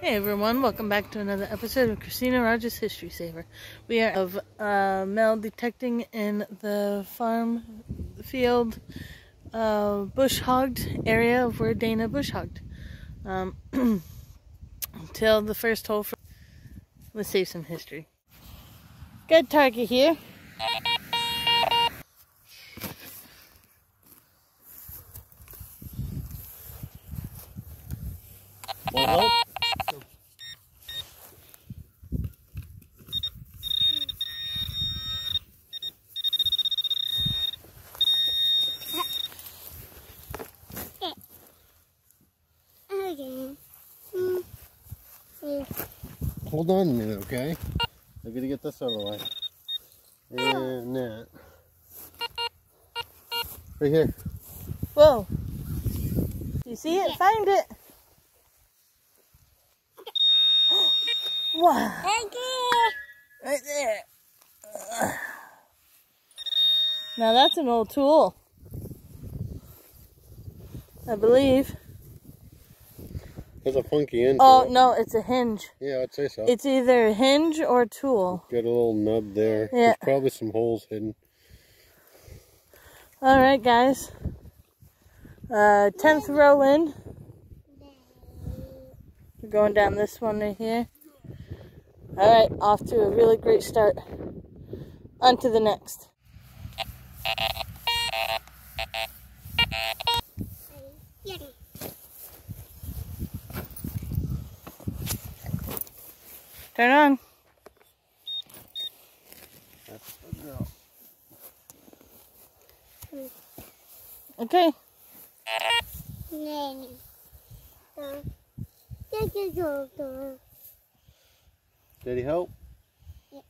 Hey everyone, welcome back to another episode of Kristina Rogers History Saver. We are of uh, Mel detecting in the farm field uh, bush hogged area of where Dana bush hogged. Um, until the first hole. For... Let's save some history. Good target here. Well, Hold on a minute, okay? I gotta get this out of the way. And that. Right here. Whoa. Do you see it? Find it. wow. Right there. Now that's an old tool. I believe. There's a funky end. Oh, it. no, it's a hinge. Yeah, I'd say so. It's either a hinge or a tool. Got a little nub there. Yeah. There's probably some holes hidden. All right, guys. Uh, 10th row in. We're going down this one right here. All right, off to a really great start. On to the next. Turn on. That's the girl. Okay. Did he help? Yeah.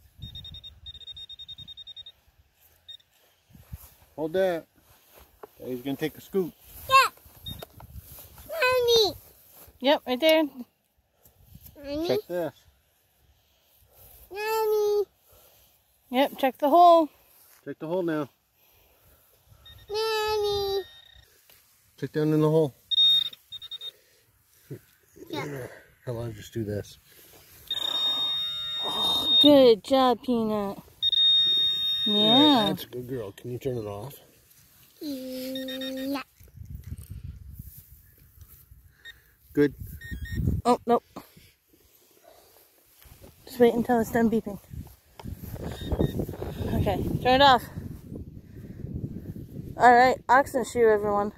Hold that. He's gonna take a scoop. Yep, right there. Check this. Yep, check the hole. Check the hole now. Check down in the hole. Yeah. How about I just do this? Good job, Peanut. Yeah. That's a good girl. Can you turn it off? Yeah. Good. Oh, nope. Just wait until it's done beeping. Okay, turn it off. Alright, oxen shoe, everyone.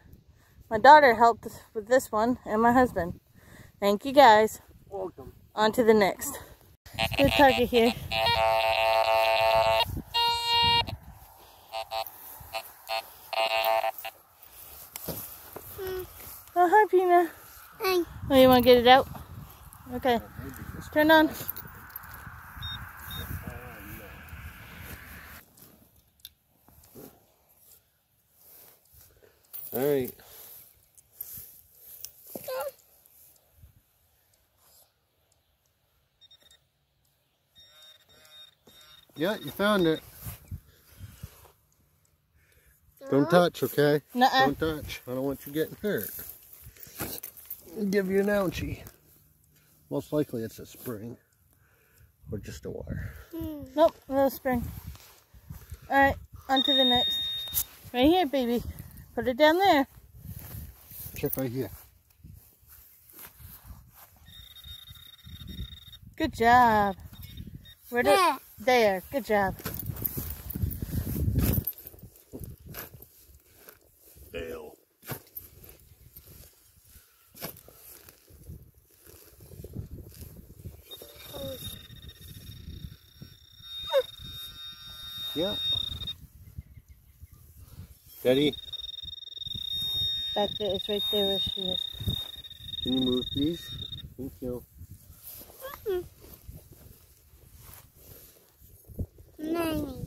My daughter helped with this one, and my husband. Thank you, guys. Welcome. On to the next. Good target here. Oh, hi, Pina. Hi. Oh, you want to get it out? Okay. Turn on. All right. Yeah, you found it. Don't touch, okay? Nuh-uh. Don't touch. I don't want you getting hurt. I'll give you an ouchie. Most likely it's a spring or just a wire. Nope, no spring. Alright, on to the next. Right here, baby. Put it down there. Check right here. Good job. Where did There. there? Good job. Fail. Yeah. Daddy, Back there, it's right there where she is. can you move please? Thank you. Nanny.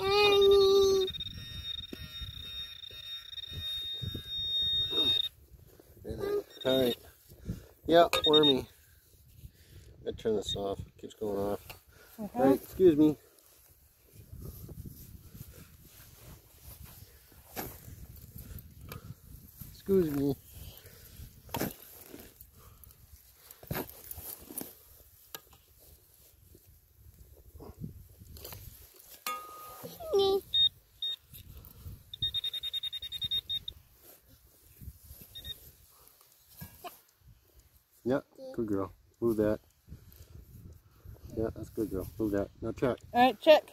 Nanny. All right. Yeah, wormy. I turn this off. It keeps going off. All Uh-huh. excuse me. Excuse me. Yeah, good girl. Move that. Yeah, that's good girl. Move that. Now check. All right, check.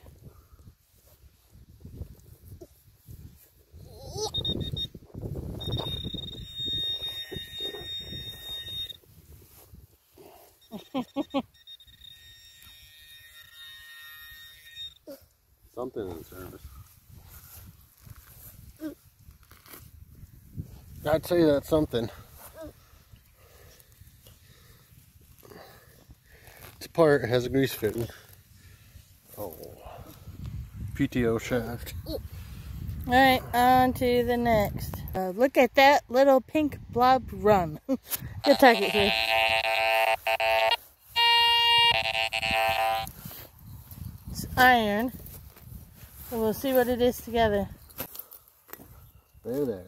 Something in service. I'd say that's something. It's part it has a grease fitting. Oh. PTO shaft. All right, on to the next. Uh, look at that little pink blob run. Good target here. It's iron. So we'll see what it is together. There, there.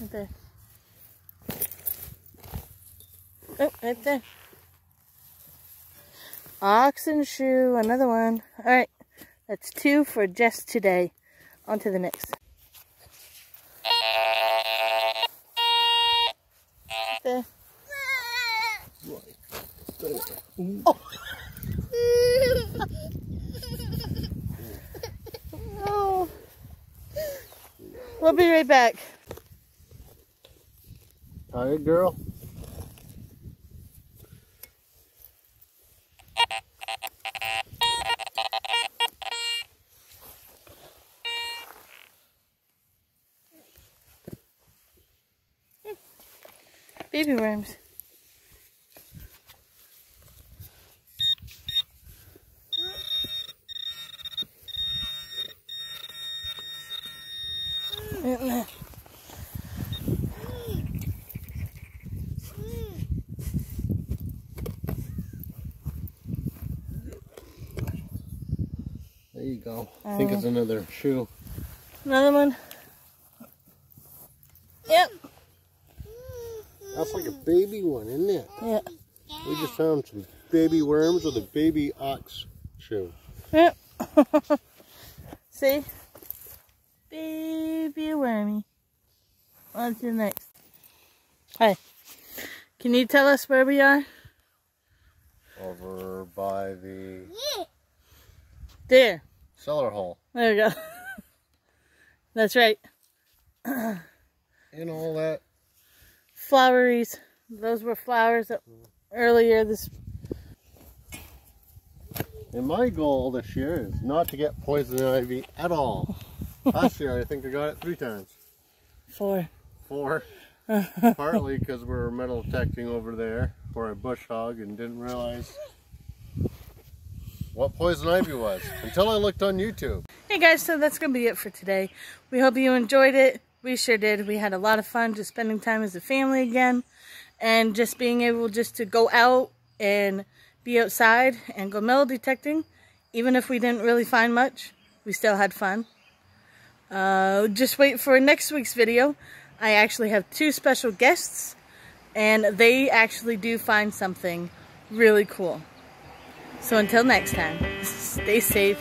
Right there. Oh, right there. Oxen shoe, another one. All right, that's two for just today. On to the next. There. Oh. We'll be right back. Tired girl? Baby worms. There you go. I think it's another shoe. Another one. Yep. That's like a baby one, isn't it? Yeah. We just found some baby worms with a baby ox shoe. Yep. See? Baby wormy. On to the next. Hi. Can you tell us where we are? Over by the There. Cellar hole. There we go. That's right. And all that. Floweries. Those were flowers that earlier this And my goal this year is not to get poison ivy at all. Last year I think I got it three times. Four. Four. Partly because we were metal detecting over there for a bush hog and didn't realize what poison ivy was until I looked on YouTube. Hey guys, so that's going to be it for today. We hope you enjoyed it. We sure did. We had a lot of fun just spending time as a family again and just being able just to go out and be outside and go metal detecting. Even if we didn't really find much, we still had fun. Uh, just wait for next week's video. I actually have two special guests and they actually do find something really cool. So until next time, stay safe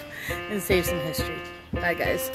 and save some history. Bye guys.